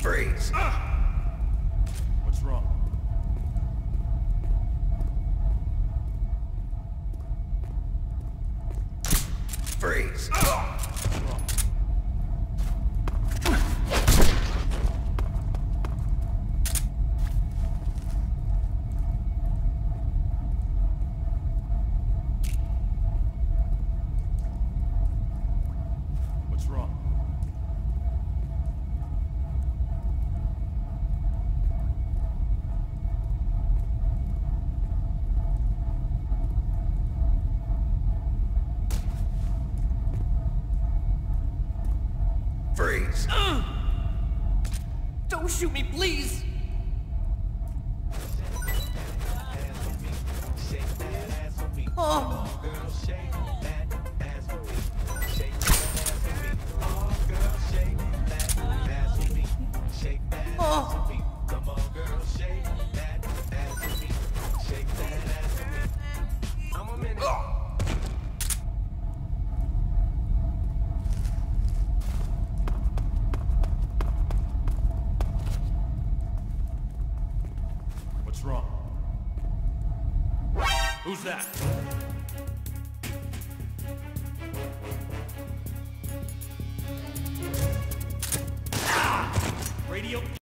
Freeze! Ah! What's wrong? Freeze! Ah! What's wrong? Freeze! Don't shoot me, please! Oh, oh. What's wrong? Who's that? Ah! Radio.